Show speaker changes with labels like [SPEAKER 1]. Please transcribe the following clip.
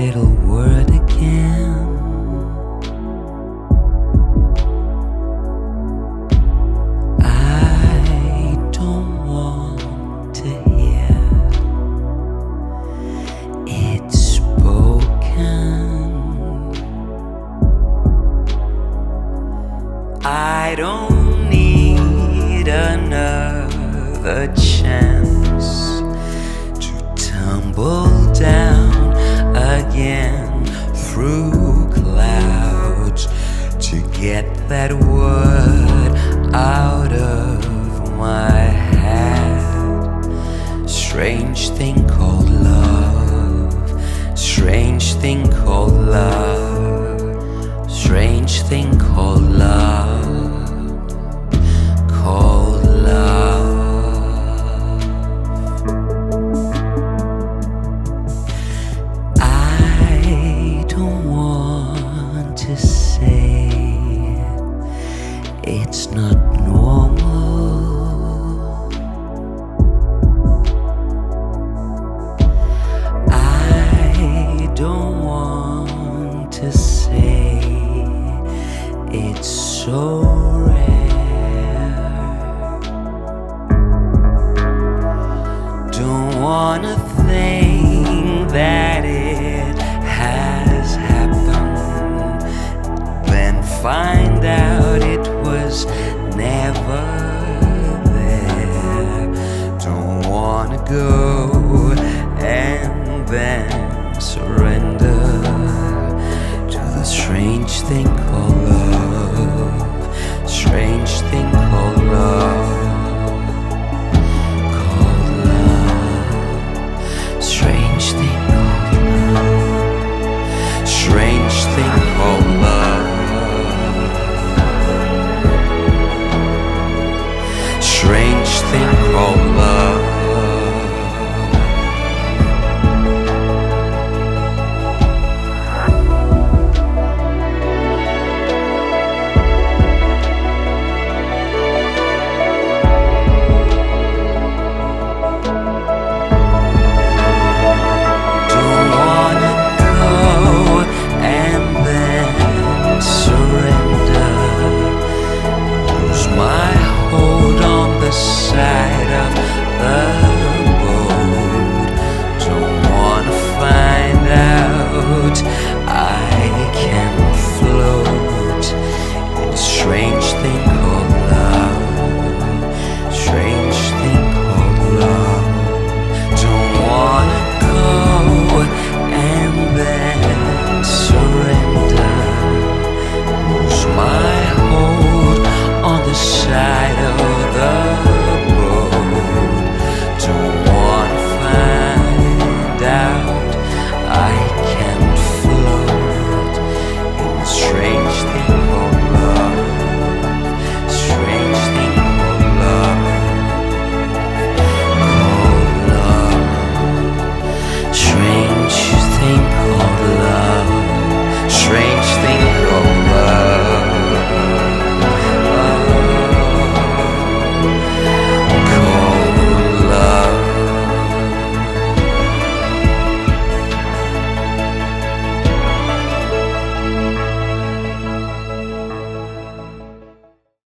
[SPEAKER 1] Little word again. I don't want to hear it spoken. I don't need another. Get that word out of my head. Strange thing called love, strange thing called love, strange thing called it's not normal. I don't want to say it's so rare. Don't wanna think go and then surrender to the strange thing called love, strange thing called love. strange thing called